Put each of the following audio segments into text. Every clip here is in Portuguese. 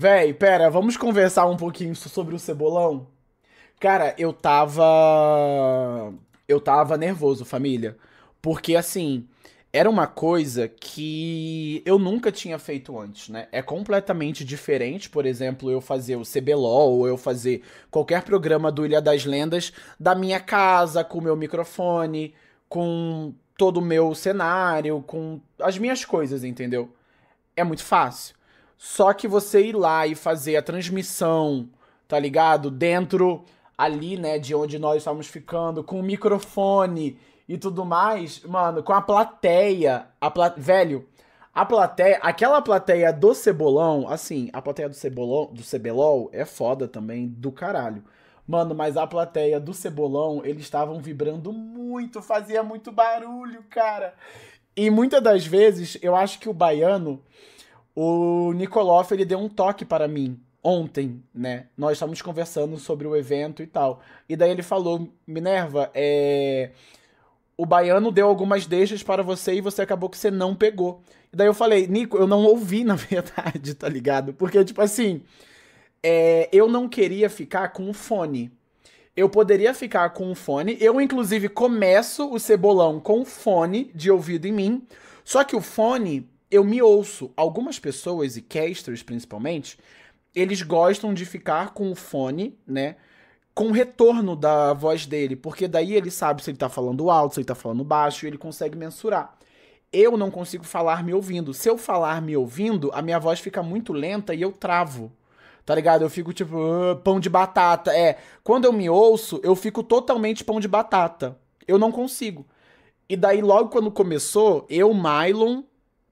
Véi, pera, vamos conversar um pouquinho sobre o cebolão? Cara, eu tava. Eu tava nervoso, família. Porque assim, era uma coisa que eu nunca tinha feito antes, né? É completamente diferente, por exemplo, eu fazer o CBLOL ou eu fazer qualquer programa do Ilha das Lendas da minha casa, com o meu microfone, com todo o meu cenário, com as minhas coisas, entendeu? É muito fácil. Só que você ir lá e fazer a transmissão, tá ligado? Dentro ali, né, de onde nós estávamos ficando, com o microfone e tudo mais, mano, com a plateia, a pla... velho, a plateia, aquela plateia do Cebolão, assim, a plateia do Cebolão, do Cebelol é foda também do caralho. Mano, mas a plateia do Cebolão, eles estavam vibrando muito, fazia muito barulho, cara. E muitas das vezes, eu acho que o baiano, o Nikoloff, ele deu um toque para mim ontem, né? Nós estávamos conversando sobre o evento e tal. E daí ele falou: Minerva, é. O baiano deu algumas deixas para você e você acabou que você não pegou. E daí eu falei, Nico, eu não ouvi, na verdade, tá ligado? Porque, tipo assim, é, eu não queria ficar com o fone. Eu poderia ficar com o fone. Eu, inclusive, começo o cebolão com fone de ouvido em mim. Só que o fone, eu me ouço. Algumas pessoas, e casters principalmente, eles gostam de ficar com o fone, né? Com o retorno da voz dele. Porque daí ele sabe se ele tá falando alto, se ele tá falando baixo, e ele consegue mensurar. Eu não consigo falar me ouvindo. Se eu falar me ouvindo, a minha voz fica muito lenta e eu travo. Tá ligado? Eu fico tipo, uh, pão de batata. É, quando eu me ouço, eu fico totalmente pão de batata. Eu não consigo. E daí, logo quando começou, eu, Mylon,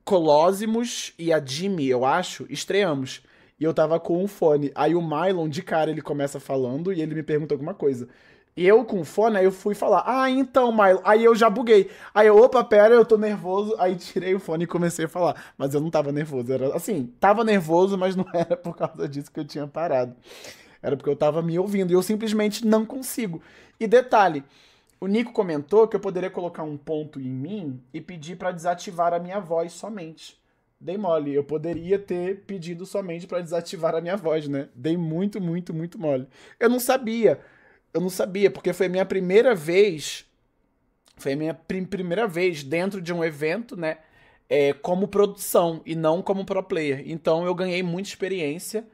Colosimus e a Jimmy, eu acho, estreamos. E eu tava com um fone. Aí o Mylon, de cara, ele começa falando e ele me pergunta alguma coisa. E eu com fone, aí eu fui falar, ah, então, Milo. Aí eu já buguei. Aí eu, opa, pera, eu tô nervoso. Aí tirei o fone e comecei a falar. Mas eu não tava nervoso. Era assim, tava nervoso, mas não era por causa disso que eu tinha parado. Era porque eu tava me ouvindo. E eu simplesmente não consigo. E detalhe, o Nico comentou que eu poderia colocar um ponto em mim e pedir para desativar a minha voz somente. Dei mole. Eu poderia ter pedido somente para desativar a minha voz, né? Dei muito, muito, muito mole. Eu não sabia eu não sabia, porque foi a minha primeira vez. Foi a minha prim primeira vez dentro de um evento, né? É, como produção e não como pro player. Então eu ganhei muita experiência.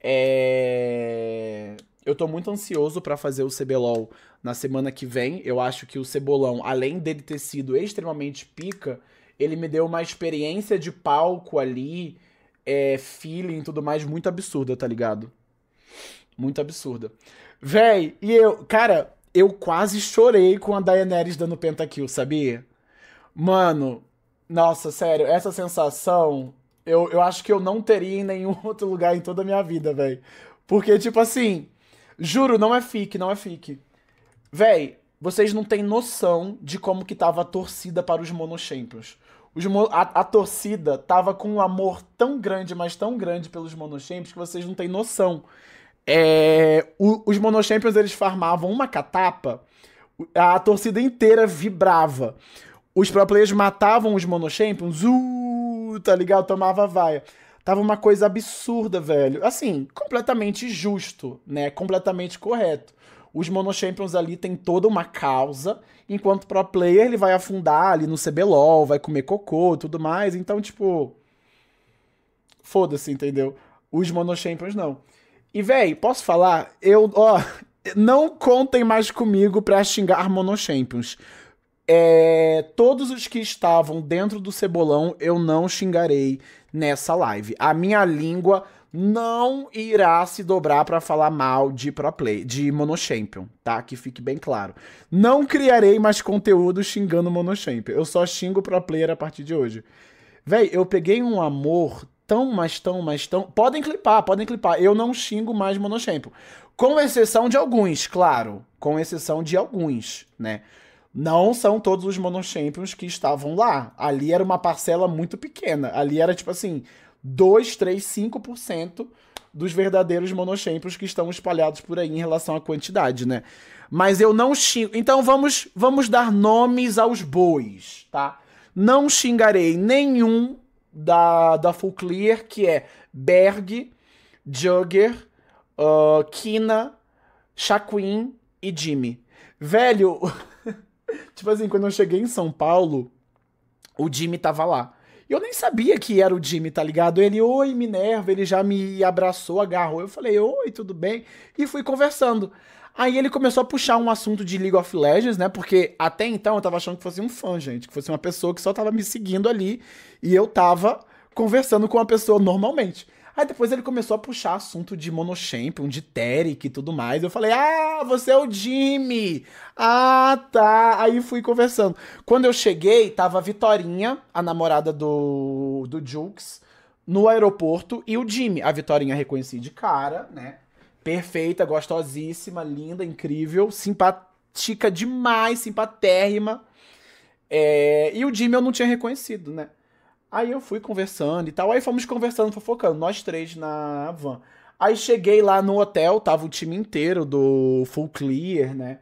É... Eu tô muito ansioso para fazer o CBLOL na semana que vem. Eu acho que o Cebolão, além dele ter sido extremamente pica, ele me deu uma experiência de palco ali, é, feeling e tudo mais muito absurda, tá ligado? Muito absurda. Véi, e eu, cara, eu quase chorei com a Daenerys dando pentakill, sabia? Mano, nossa, sério, essa sensação eu, eu acho que eu não teria em nenhum outro lugar em toda a minha vida, velho. Porque, tipo assim, juro, não é fique, não é fique. Véi, vocês não têm noção de como que tava a torcida para os Monochampions. Os, a, a, torcida tava com um amor tão grande, mas tão grande pelos Monochampions que vocês não têm noção. É, o, os Monochampions eles farmavam uma catapa, a torcida inteira vibrava. Os pro players matavam os Monochampions, uh, tá ligado? Tomava vaia. Tava uma coisa absurda, velho. Assim, completamente justo, né? Completamente correto. Os Monochampions ali tem toda uma causa, enquanto pro player ele vai afundar ali no CBLOL, vai comer cocô tudo mais. Então, tipo. Foda-se, entendeu? Os Monochampions não. E, véi, posso falar? Eu, ó, não contem mais comigo pra xingar Monochampions. É, todos os que estavam dentro do cebolão eu não xingarei nessa live. A minha língua não irá se dobrar para falar mal de pro play, de Monochampion, tá? Que fique bem claro. Não criarei mais conteúdo xingando Monochampion. Eu só xingo pro player a partir de hoje. Véi, eu peguei um amor tão, mas tão, mas tão. Podem clipar, podem clipar. Eu não xingo mais Monochampion. Com exceção de alguns, claro. Com exceção de alguns, né? Não são todos os Monochampions que estavam lá. Ali era uma parcela muito pequena. Ali era tipo assim, 2, 3, 5% dos verdadeiros Monochampions que estão espalhados por aí em relação à quantidade, né? Mas eu não xingo. Então vamos, vamos dar nomes aos bois, tá? Não xingarei nenhum da, da Full Clear, que é Berg, Jugger, uh, Kina, Shaquin e Jimmy. Velho, tipo assim, quando eu cheguei em São Paulo, o Jimmy tava lá. E eu nem sabia que era o Jimmy, tá ligado? Ele, oi, Minerva, ele já me abraçou, agarrou. Eu falei, oi, tudo bem? E fui conversando. Aí ele começou a puxar um assunto de League of Legends, né? Porque até então eu tava achando que fosse um fã, gente. Que fosse uma pessoa que só tava me seguindo ali. E eu tava conversando com uma pessoa normalmente. Aí depois ele começou a puxar assunto de Monochampion, de Terik e tudo mais. Eu falei, ah, você é o Jimmy! Ah, tá. Aí fui conversando. Quando eu cheguei, tava a Vitorinha, a namorada do, do Jukes, no aeroporto, e o Jimmy. A Vitorinha reconheci de cara, né? Perfeita, gostosíssima, linda, incrível, simpática demais, simpatérrima. É... E o Jimmy eu não tinha reconhecido, né? Aí eu fui conversando e tal. Aí fomos conversando, fofocando, nós três na van. Aí cheguei lá no hotel, tava o time inteiro do Full Clear, né?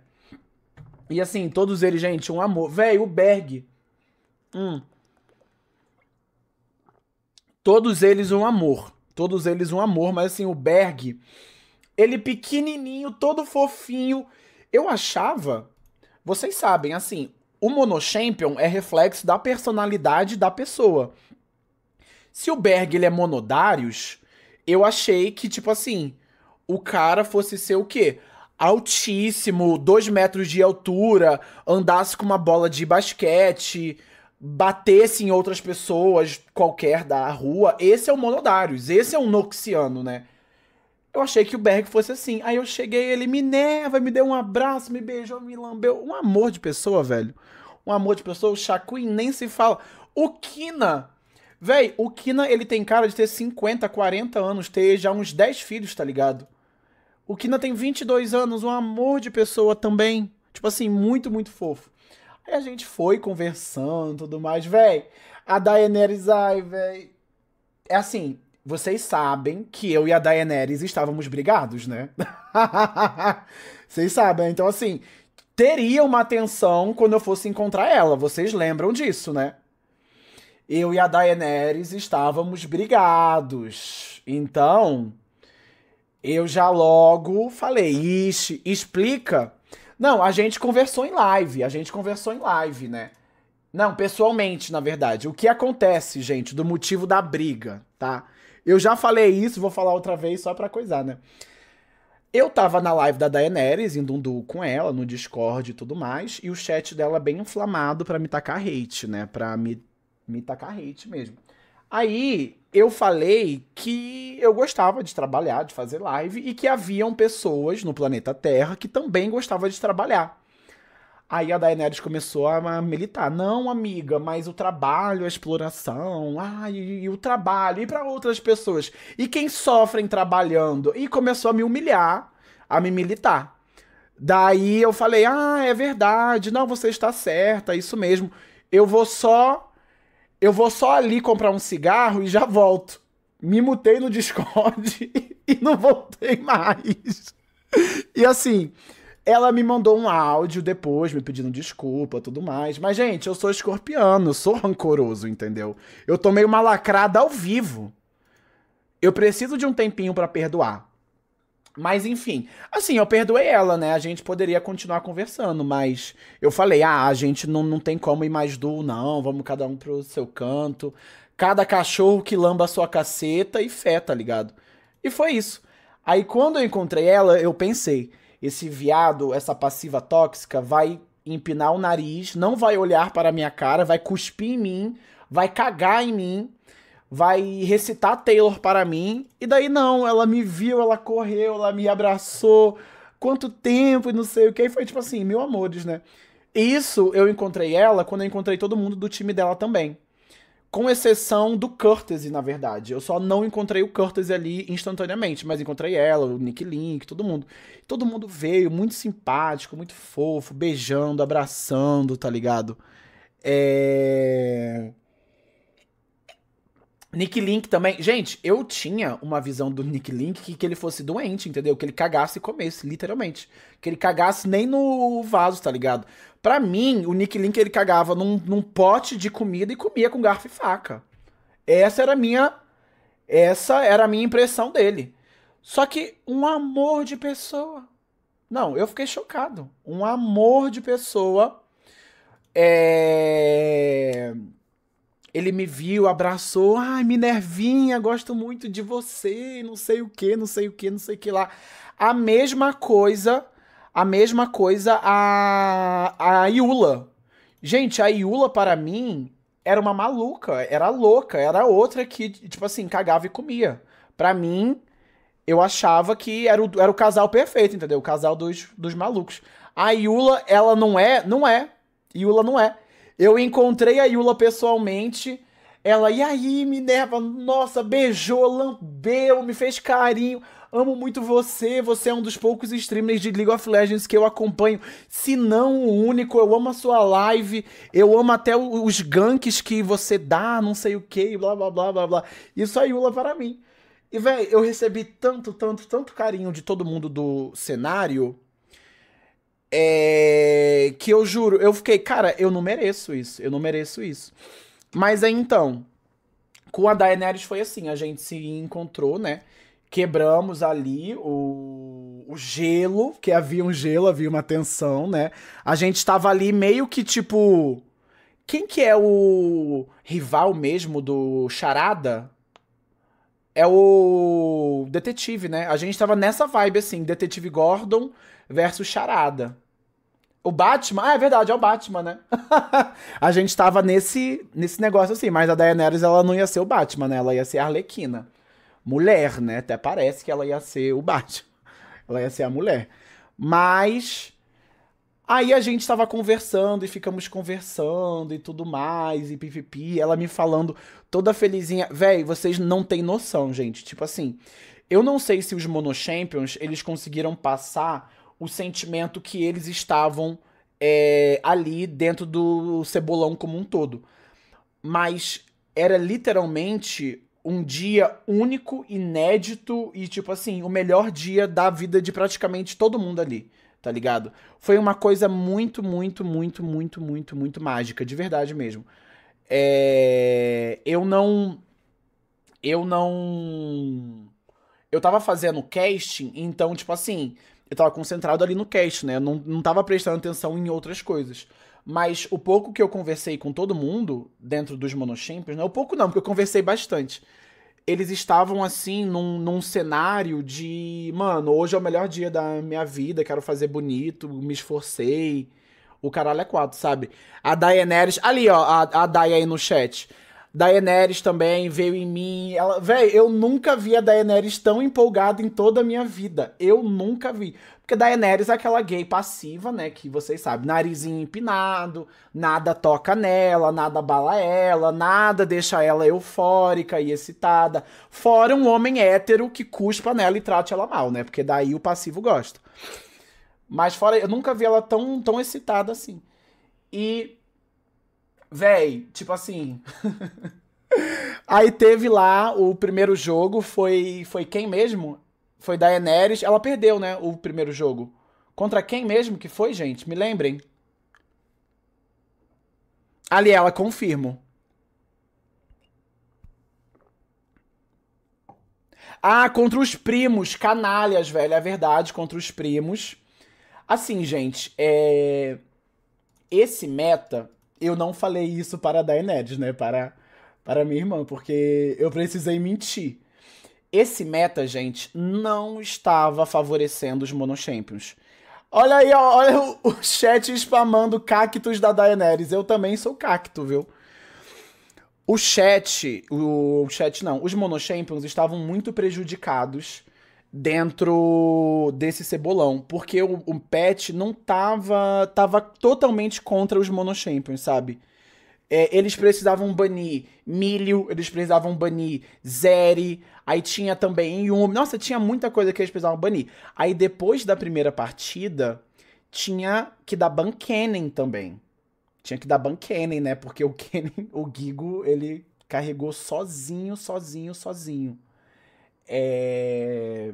E assim, todos eles, gente, um amor. Véi, o Berg. Hum. Todos eles um amor. Todos eles um amor, mas assim, o Berg ele pequenininho, todo fofinho. Eu achava, vocês sabem, assim, o Monochampion é reflexo da personalidade da pessoa. Se o Berg ele é monodarius, eu achei que, tipo assim, o cara fosse ser o quê? Altíssimo, dois metros de altura, andasse com uma bola de basquete, batesse em outras pessoas qualquer da rua. Esse é o Monodarius, esse é um Noxiano, né? Eu achei que o Berg fosse assim. Aí eu cheguei, ele me neva, me deu um abraço, me beijou, me lambeu. Um amor de pessoa, velho. Um amor de pessoa. O Shaquin nem se fala. O Kina. Véi, o Kina, ele tem cara de ter 50, 40 anos, ter já uns 10 filhos, tá ligado? O Kina tem 22 anos, um amor de pessoa também. Tipo assim, muito, muito fofo. Aí a gente foi conversando tudo mais. Véi, a Daenerys, ai, véi. É assim, vocês sabem que eu e a Daenerys estávamos brigados, né? Vocês sabem, então assim, teria uma atenção quando eu fosse encontrar ela. Vocês lembram disso, né? Eu e a Daenerys estávamos brigados. Então, eu já logo falei, ixi, explica. Não, a gente conversou em live, a gente conversou em live, né? Não, pessoalmente, na verdade. O que acontece, gente, do motivo da briga, tá? Eu já falei isso, vou falar outra vez só pra coisar, né? Eu tava na live da Daenerys, indo um duo com ela, no Discord e tudo mais, e o chat dela bem inflamado pra me tacar hate, né? Pra me, me tacar hate mesmo. Aí eu falei que eu gostava de trabalhar, de fazer live, e que haviam pessoas no planeta Terra que também gostavam de trabalhar. Aí a Daenerys começou a militar. Não, amiga, mas o trabalho, a exploração, ah, e, e o trabalho, e para outras pessoas. E quem sofrem trabalhando? E começou a me humilhar, a me militar. Daí eu falei: ah, é verdade, não, você está certa, é isso mesmo. Eu vou só. Eu vou só ali comprar um cigarro e já volto. Me mutei no Discord e não voltei mais. E assim, ela me mandou um áudio depois, me pedindo desculpa tudo mais. Mas, gente, eu sou escorpiano, eu sou rancoroso, entendeu? Eu tomei uma lacrada ao vivo. Eu preciso de um tempinho para perdoar. Mas enfim, assim, eu perdoei ela, né? A gente poderia continuar conversando, mas eu falei: ah, a gente não, não tem como ir mais duo, não. Vamos cada um pro seu canto. Cada cachorro que lamba a sua caceta e fé, tá ligado? E foi isso. Aí quando eu encontrei ela, eu pensei esse viado, essa passiva tóxica, vai empinar o nariz, não vai olhar para a minha cara, vai cuspir em mim, vai cagar em mim, vai recitar Taylor para mim, e daí não, ela me viu, ela correu, ela me abraçou, quanto tempo e não sei o que, e foi tipo assim, mil amores, né? Isso eu encontrei ela quando eu encontrei todo mundo do time dela também. Com exceção do Curtis, na verdade. Eu só não encontrei o Curtis ali instantaneamente, mas encontrei ela, o Nick Link, todo mundo. Todo mundo veio, muito simpático, muito fofo, beijando, abraçando, tá ligado? É. Nick Link também. Gente, eu tinha uma visão do Nick Link que, que ele fosse doente, entendeu? Que ele cagasse e comesse, literalmente. Que ele cagasse nem no vaso, tá ligado? Pra mim, o Nick Link ele cagava num, num pote de comida e comia com garfo e faca. Essa era a minha. Essa era a minha impressão dele. Só que um amor de pessoa. Não, eu fiquei chocado. Um amor de pessoa. É... Ele me viu, abraçou. Ai, Minervinha, gosto muito de você. Não sei o que, não sei o que, não sei o que lá. A mesma coisa, a mesma coisa a, a Yula. Gente, a Yula, para mim, era uma maluca, era louca, era outra que, tipo assim, cagava e comia. Pra mim, eu achava que era o, era o casal perfeito, entendeu? O casal dos, dos malucos. A Yula, ela não é, não é. Yula não é. Eu encontrei a Yula pessoalmente. Ela, e aí, Minerva? Nossa, beijou, lambeu, me fez carinho. Amo muito você. Você é um dos poucos streamers de League of Legends que eu acompanho. Se não o único, eu amo a sua live. Eu amo até os ganks que você dá, não sei o que, blá blá blá blá blá. Isso é Yula para mim. E, velho, eu recebi tanto, tanto, tanto carinho de todo mundo do cenário. É... Que eu juro, eu fiquei, cara, eu não mereço isso. Eu não mereço isso. Mas aí então, com a Daenerys foi assim: a gente se encontrou, né? Quebramos ali o, o gelo, que havia um gelo, havia uma tensão, né? A gente estava ali meio que tipo. Quem que é o rival mesmo do Charada? é o detetive, né? A gente tava nessa vibe assim, detetive Gordon versus Charada. O Batman, ah, é verdade, é o Batman, né? a gente tava nesse, nesse negócio assim, mas a Daenerys ela não ia ser o Batman, né? Ela ia ser a Arlequina. Mulher, né? Até parece que ela ia ser o Batman. Ela ia ser a mulher. Mas Aí a gente tava conversando e ficamos conversando e tudo mais, e pipipi, ela me falando toda felizinha. Véi, vocês não têm noção, gente. Tipo assim, eu não sei se os Mono Champions, eles conseguiram passar o sentimento que eles estavam é, ali dentro do cebolão como um todo. Mas era literalmente um dia único, inédito e, tipo assim, o melhor dia da vida de praticamente todo mundo ali tá ligado? Foi uma coisa muito, muito, muito, muito, muito, muito mágica, de verdade mesmo. É... Eu não. Eu não. Eu tava fazendo casting, então, tipo assim, eu tava concentrado ali no casting, né? Eu não, não tava prestando atenção em outras coisas. Mas o pouco que eu conversei com todo mundo dentro dos Monochampions, não é o pouco não, porque eu conversei bastante eles estavam assim num, num cenário de, mano, hoje é o melhor dia da minha vida, quero fazer bonito, me esforcei. O caralho é quatro, sabe? A Daenerys, ali ó, a, a Daia aí no chat. Daenerys também veio em mim. Ela, véi, eu nunca vi a Daenerys tão empolgada em toda a minha vida. Eu nunca vi. Porque Daenerys é aquela gay passiva, né? Que vocês sabem, narizinho empinado, nada toca nela, nada bala ela, nada deixa ela eufórica e excitada. Fora um homem hétero que cuspa nela e trate ela mal, né? Porque daí o passivo gosta. Mas fora, eu nunca vi ela tão, tão excitada assim. E. Véi, tipo assim. Aí teve lá o primeiro jogo, foi foi quem mesmo? Foi Daenerys. Ela perdeu, né? O primeiro jogo. Contra quem mesmo que foi, gente? Me lembrem. Ali ela, confirmo. Ah, contra os primos, canalhas, velho. É verdade, contra os primos. Assim, gente, é... esse meta, eu não falei isso para a Daenerys, né? Para, para minha irmã, porque eu precisei mentir. Esse meta, gente, não estava favorecendo os monochampions. Olha aí, ó, olha o, o chat spamando cactos da Daenerys. Eu também sou cacto, viu? O chat, o, o chat não, os monochampions estavam muito prejudicados dentro desse cebolão, porque o, o não tava, tava totalmente contra os monochampions, sabe? É, eles precisavam banir milho, eles precisavam banir Zeri, aí tinha também Yumi. Nossa, tinha muita coisa que eles precisavam banir. Aí depois da primeira partida, tinha que dar ban Kennen também. Tinha que dar ban Kennen, né? Porque o Kennen, o Gigo, ele carregou sozinho, sozinho, sozinho. É...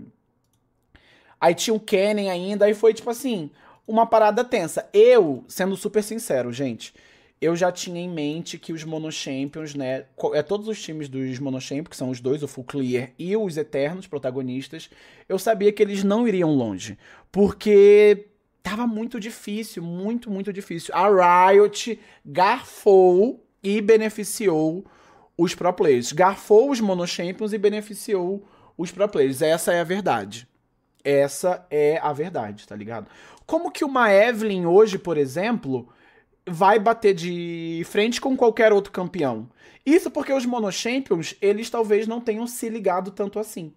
Aí tinha o Kennen ainda, aí foi tipo assim, uma parada tensa. Eu, sendo super sincero, gente, eu já tinha em mente que os Monochampions, né? É, todos os times dos Monochampions, que são os dois, o Full Clear e os Eternos protagonistas, eu sabia que eles não iriam longe. Porque tava muito difícil, muito, muito difícil. A Riot garfou e beneficiou os pro players. Garfou os Monochampions e beneficiou os pro players. Essa é a verdade. Essa é a verdade, tá ligado? Como que uma Evelyn hoje, por exemplo vai bater de frente com qualquer outro campeão. Isso porque os Monochampions, eles talvez não tenham se ligado tanto assim.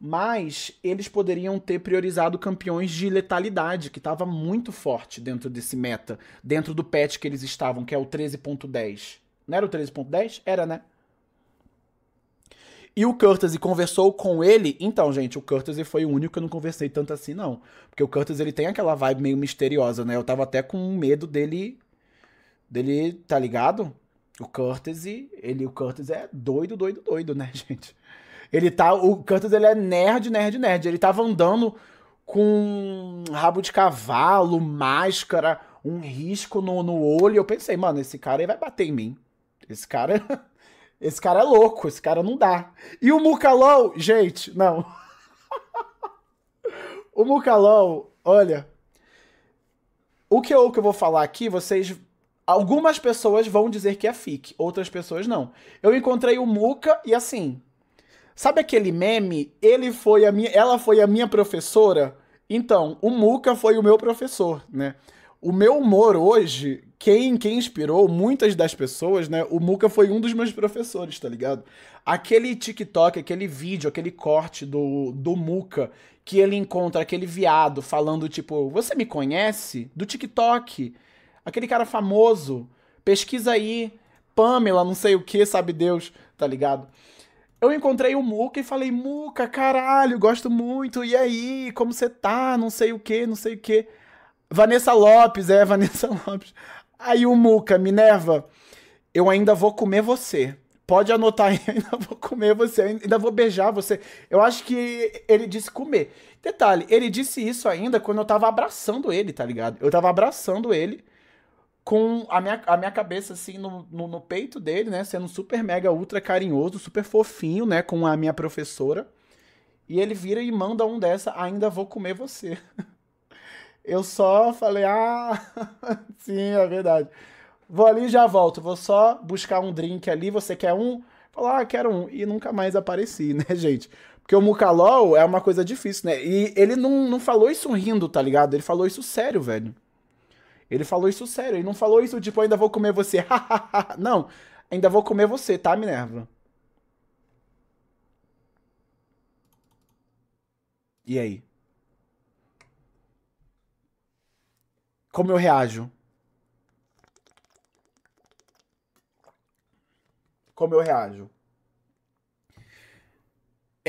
Mas eles poderiam ter priorizado campeões de letalidade, que estava muito forte dentro desse meta, dentro do patch que eles estavam, que é o 13.10. Não era o 13.10? Era, né? E o Courtesy conversou com ele. Então, gente, o Courtesy foi o único que eu não conversei tanto assim, não. Porque o Courtesy, ele tem aquela vibe meio misteriosa, né? Eu tava até com medo dele dele, tá ligado? O Curtis, ele, o Curtis é doido, doido, doido, né, gente? Ele tá, o Curtis ele é nerd, nerd, nerd. Ele tava andando com rabo de cavalo, máscara, um risco no, no olho. Eu pensei, mano, esse cara aí vai bater em mim. Esse cara, esse cara é louco, esse cara não dá. E o Mukalou, gente, não. o Mukalou, olha, o que eu, o que eu vou falar aqui, vocês Algumas pessoas vão dizer que é fic, outras pessoas não. Eu encontrei o Muca e assim. Sabe aquele meme? Ele foi a minha, ela foi a minha professora. Então, o Muca foi o meu professor, né? O meu humor hoje, quem, quem inspirou muitas das pessoas, né? O Muca foi um dos meus professores, tá ligado? Aquele TikTok, aquele vídeo, aquele corte do, do Muca, que ele encontra aquele viado falando, tipo, você me conhece? Do TikTok. Aquele cara famoso. Pesquisa aí. Pamela, não sei o que, sabe Deus, tá ligado? Eu encontrei o Muca e falei, Muca, caralho, gosto muito. E aí, como você tá? Não sei o que, não sei o que. Vanessa Lopes, é, Vanessa Lopes. Aí o Muca, Minerva, eu ainda vou comer você. Pode anotar aí, ainda vou comer você, ainda vou beijar você. Eu acho que ele disse comer. Detalhe, ele disse isso ainda quando eu tava abraçando ele, tá ligado? Eu tava abraçando ele com a minha, a minha cabeça assim no, no, no, peito dele, né? Sendo super mega ultra carinhoso, super fofinho, né? Com a minha professora. E ele vira e manda um dessa, ainda vou comer você. Eu só falei, ah, sim, é verdade. Vou ali e já volto. Vou só buscar um drink ali. Você quer um? Falar, ah, quero um. E nunca mais apareci, né, gente? Porque o Mukalol é uma coisa difícil, né? E ele não, não falou isso rindo, tá ligado? Ele falou isso sério, velho. Ele falou isso sério, ele não falou isso tipo, ainda vou comer você. não, ainda vou comer você, tá, Minerva? E aí? Como eu reajo? Como eu reajo?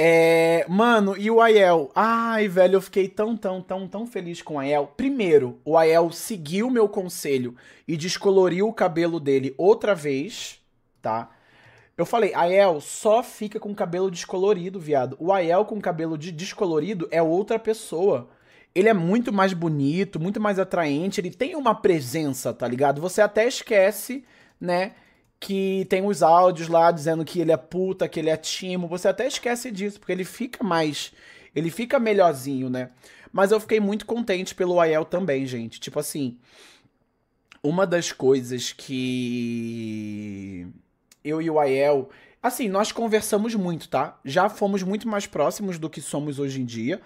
É, mano, e o Aiel? Ai, velho, eu fiquei tão, tão, tão, tão feliz com o Aiel. Primeiro, o Aiel seguiu meu conselho e descoloriu o cabelo dele outra vez, tá? Eu falei, Aiel só fica com cabelo descolorido, viado. O Aiel com cabelo de descolorido é outra pessoa. Ele é muito mais bonito, muito mais atraente, ele tem uma presença, tá ligado? Você até esquece, né? que tem os áudios lá dizendo que ele é puta, que ele é timo. Você até esquece disso, porque ele fica mais. Ele fica melhorzinho, né? Mas eu fiquei muito contente pelo Aiel também, gente. Tipo assim. Uma das coisas que. Eu e o Aiel. Assim, nós conversamos muito, tá? Já fomos muito mais próximos do que somos hoje em dia.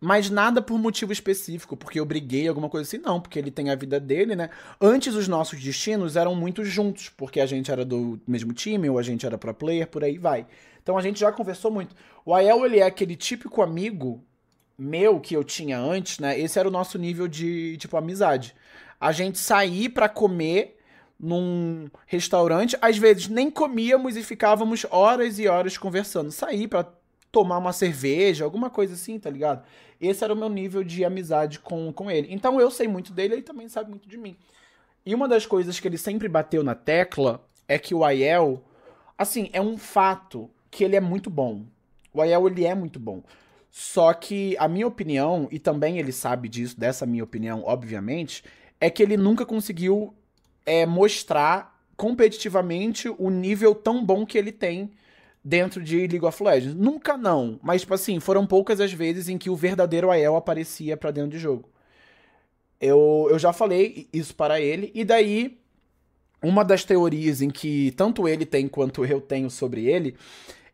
Mas nada por motivo específico, porque eu briguei, alguma coisa assim, não, porque ele tem a vida dele, né? Antes os nossos destinos eram muito juntos, porque a gente era do mesmo time, ou a gente era pro player, por aí vai. Então a gente já conversou muito. O Ael, ele é aquele típico amigo meu que eu tinha antes, né? Esse era o nosso nível de, tipo, amizade. A gente sair para comer num restaurante, às vezes nem comíamos e ficávamos horas e horas conversando. Sair para tomar uma cerveja, alguma coisa assim, tá ligado? Esse era o meu nível de amizade com, com ele. Então eu sei muito dele, ele também sabe muito de mim. E uma das coisas que ele sempre bateu na tecla é que o Aiel, assim, é um fato que ele é muito bom. O Aiel, ele é muito bom. Só que a minha opinião, e também ele sabe disso, dessa minha opinião, obviamente, é que ele nunca conseguiu é, mostrar competitivamente o nível tão bom que ele tem dentro de League of Legends. Nunca não, mas tipo assim, foram poucas as vezes em que o verdadeiro Ael aparecia para dentro de jogo. Eu, eu já falei isso para ele, e daí uma das teorias em que tanto ele tem quanto eu tenho sobre ele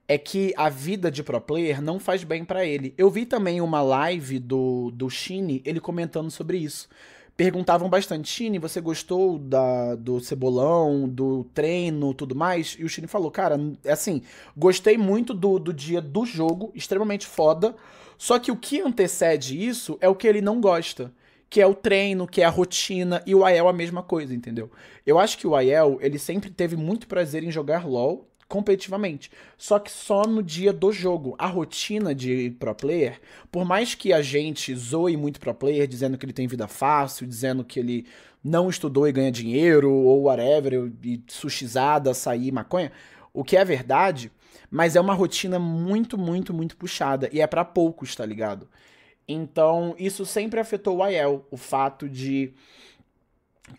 é que a vida de pro player não faz bem para ele. Eu vi também uma live do, do Shine, ele comentando sobre isso. Perguntavam bastante, Shine, você gostou da, do cebolão, do treino, tudo mais? E o Shine falou, cara, é assim, gostei muito do, do dia do jogo, extremamente foda, só que o que antecede isso é o que ele não gosta que é o treino, que é a rotina, e o Aiel a mesma coisa, entendeu? Eu acho que o Aiel, ele sempre teve muito prazer em jogar LoL competitivamente, só que só no dia do jogo. A rotina de pro player, por mais que a gente zoe muito pro player, dizendo que ele tem vida fácil, dizendo que ele não estudou e ganha dinheiro, ou whatever, e sushizada, açaí, maconha, o que é verdade, mas é uma rotina muito, muito, muito puxada, e é para poucos, tá ligado? Então, isso sempre afetou o Aiel, o fato de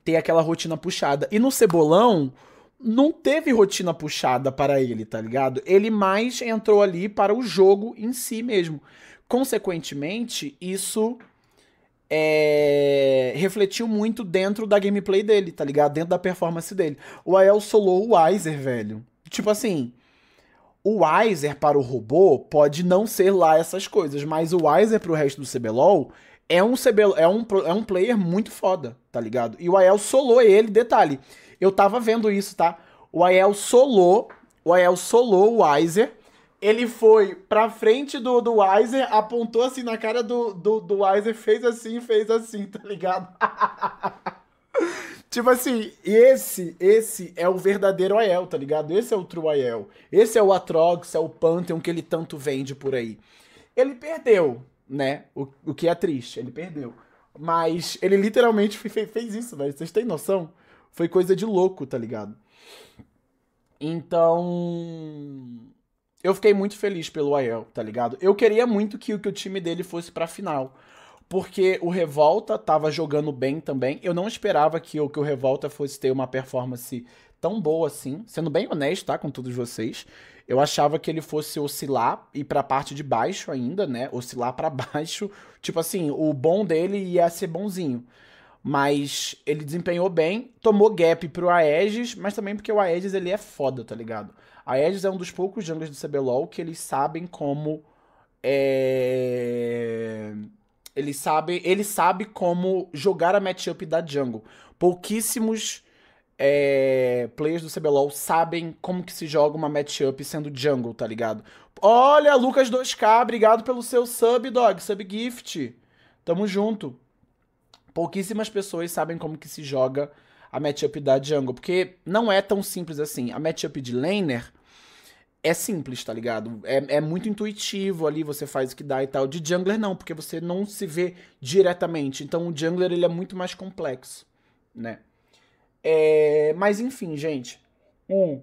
ter aquela rotina puxada. E no Cebolão, não teve rotina puxada para ele, tá ligado? Ele mais entrou ali para o jogo em si mesmo. Consequentemente, isso é, refletiu muito dentro da gameplay dele, tá ligado? Dentro da performance dele. O Aiel solou o Weiser, velho. Tipo assim, o Weiser para o robô pode não ser lá essas coisas, mas o Weiser o resto do CBLOL é um, CB, é, um, é um player muito foda, tá ligado? E o Ael solou ele, detalhe, eu tava vendo isso, tá? O Ael solou, o Ael solou o Weiser, ele foi pra frente do, do Weiser, apontou assim na cara do, do, do Weiser, fez assim, fez assim, tá ligado? Tipo assim, esse, esse é o verdadeiro Aiel, tá ligado? Esse é o True Aiel. Esse é o Atrox, é o Pantheon que ele tanto vende por aí. Ele perdeu, né? O, o que é triste, ele perdeu. Mas ele literalmente fez, fez isso, velho. Vocês têm noção? Foi coisa de louco, tá ligado? Então. Eu fiquei muito feliz pelo Aiel, tá ligado? Eu queria muito que, que o time dele fosse pra final porque o Revolta tava jogando bem também. Eu não esperava que, que o Revolta fosse ter uma performance tão boa assim, sendo bem honesto, tá, com todos vocês. Eu achava que ele fosse oscilar e para a parte de baixo ainda, né? Oscilar para baixo. Tipo assim, o bom dele ia ser bonzinho. Mas ele desempenhou bem, tomou gap pro Aegis, mas também porque o Aegis ele é foda, tá ligado? Aegis é um dos poucos junglers do CBLOL que eles sabem como é ele sabe, ele sabe como jogar a matchup da jungle. Pouquíssimos é, players do CBLOL sabem como que se joga uma matchup sendo jungle, tá ligado? Olha, Lucas 2K, obrigado pelo seu sub, dog, sub gift. Tamo junto. Pouquíssimas pessoas sabem como que se joga a matchup da jungle, porque não é tão simples assim. A matchup de laner é simples, tá ligado? É, é muito intuitivo ali, você faz o que dá e tal. De jungler não, porque você não se vê diretamente. Então o jungler ele é muito mais complexo, né? É, mas enfim, gente. Um,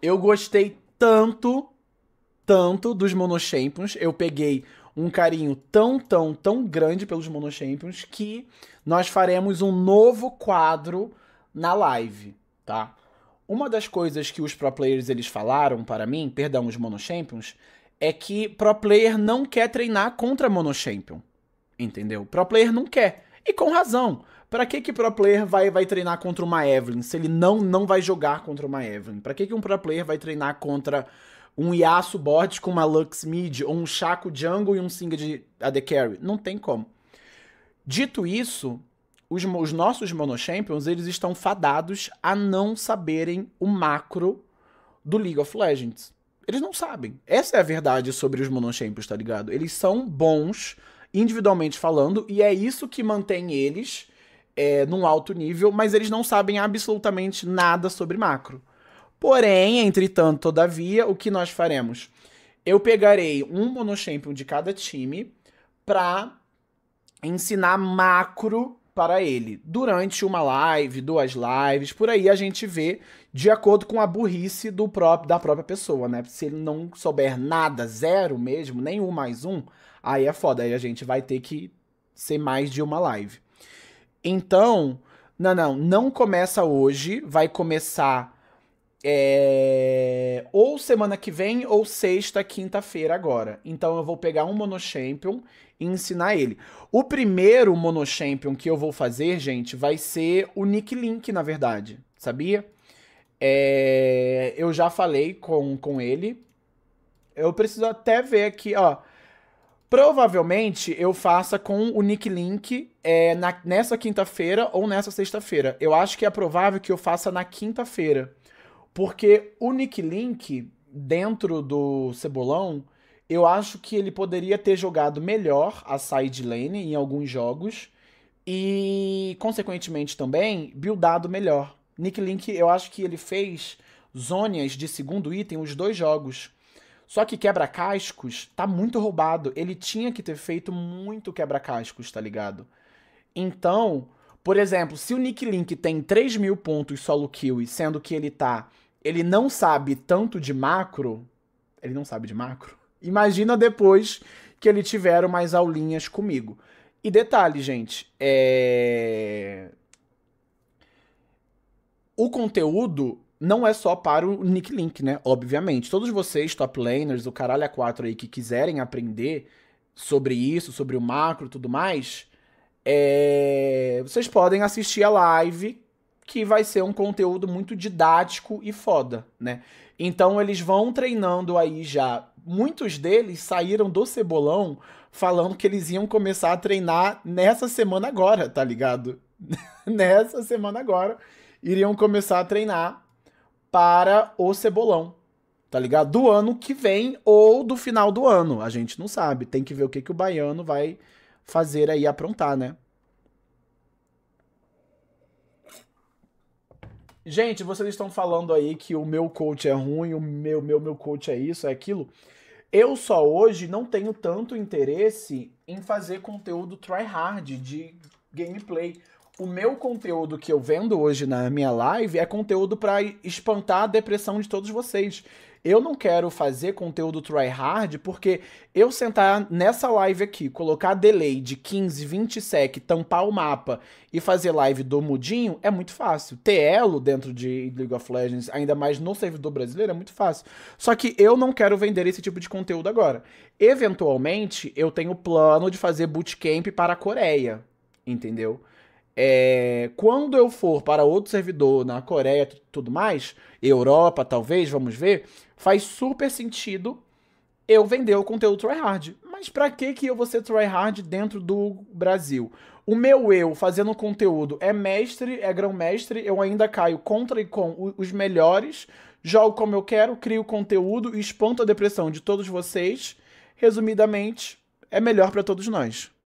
eu gostei tanto, tanto dos Monochampions. Eu peguei um carinho tão, tão, tão grande pelos Monochampions que nós faremos um novo quadro na live, tá? Uma das coisas que os pro players eles falaram para mim, perdão, os monochampions, é que pro player não quer treinar contra monochampion. Entendeu? Pro player não quer. E com razão. Para que que pro player vai, vai treinar contra uma Evelyn se ele não não vai jogar contra uma Evelyn? Para que que um pro player vai treinar contra um Yasuo bot com uma Lux mid ou um Shaco jungle e um Singed AD carry? Não tem como. Dito isso, os, os nossos monochampions, eles estão fadados a não saberem o macro do League of Legends. Eles não sabem. Essa é a verdade sobre os monochampions, tá ligado? Eles são bons individualmente falando e é isso que mantém eles é, num alto nível, mas eles não sabem absolutamente nada sobre macro. Porém, entretanto, todavia, o que nós faremos? Eu pegarei um monochampion de cada time pra ensinar macro para ele. Durante uma live, duas lives, por aí a gente vê de acordo com a burrice do próprio, da própria pessoa, né? Se ele não souber nada, zero mesmo, nem um mais um, aí é foda. Aí a gente vai ter que ser mais de uma live. Então, Não, não, não começa hoje, vai começar é, ou semana que vem ou sexta, quinta-feira agora. Então eu vou pegar um Monochampion e ensinar ele. O primeiro Monochampion que eu vou fazer, gente, vai ser o Nick Link, na verdade. Sabia? É, eu já falei com, com ele. Eu preciso até ver aqui, ó. Provavelmente eu faça com o Nick Link é, na, nessa quinta-feira ou nessa sexta-feira. Eu acho que é provável que eu faça na quinta-feira. Porque o Nick Link, dentro do Cebolão, eu acho que ele poderia ter jogado melhor a side lane em alguns jogos e, consequentemente, também buildado melhor. Nick Link, eu acho que ele fez zonas de segundo item os dois jogos. Só que quebra-cascos tá muito roubado. Ele tinha que ter feito muito quebra-cascos, tá ligado? Então, por exemplo, se o Nick Link tem 3 mil pontos solo kill, sendo que ele tá ele não sabe tanto de macro, ele não sabe de macro, imagina depois que ele tiver mais aulinhas comigo. E detalhe, gente, é... o conteúdo não é só para o Nick Link, né? Obviamente. Todos vocês, top laners, o caralho a 4 aí, que quiserem aprender sobre isso, sobre o macro e tudo mais, é... vocês podem assistir a live que vai ser um conteúdo muito didático e foda, né? Então eles vão treinando aí já. Muitos deles saíram do Cebolão falando que eles iam começar a treinar nessa semana agora, tá ligado? nessa semana agora iriam começar a treinar para o Cebolão, tá ligado? Do ano que vem ou do final do ano, a gente não sabe. Tem que ver o que, que o baiano vai fazer aí aprontar, né? Gente, vocês estão falando aí que o meu coach é ruim, o meu, meu, meu coach é isso, é aquilo. Eu só hoje não tenho tanto interesse em fazer conteúdo tryhard de gameplay. O meu conteúdo que eu vendo hoje na minha live é conteúdo para espantar a depressão de todos vocês. Eu não quero fazer conteúdo tryhard porque eu sentar nessa live aqui, colocar delay de 15, 20 sec, tampar o mapa e fazer live do mudinho é muito fácil. Ter elo dentro de League of Legends, ainda mais no servidor brasileiro, é muito fácil. Só que eu não quero vender esse tipo de conteúdo agora. Eventualmente, eu tenho plano de fazer bootcamp para a Coreia, entendeu? É, quando eu for para outro servidor na Coreia e tudo mais, Europa talvez, vamos ver, faz super sentido eu vender o conteúdo tryhard. Mas para que que eu vou ser tryhard dentro do Brasil? O meu eu fazendo conteúdo é mestre, é grão-mestre, eu ainda caio contra e com os melhores, jogo como eu quero, crio conteúdo e espanto a depressão de todos vocês. Resumidamente, é melhor para todos nós.